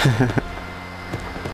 Ha ha ha.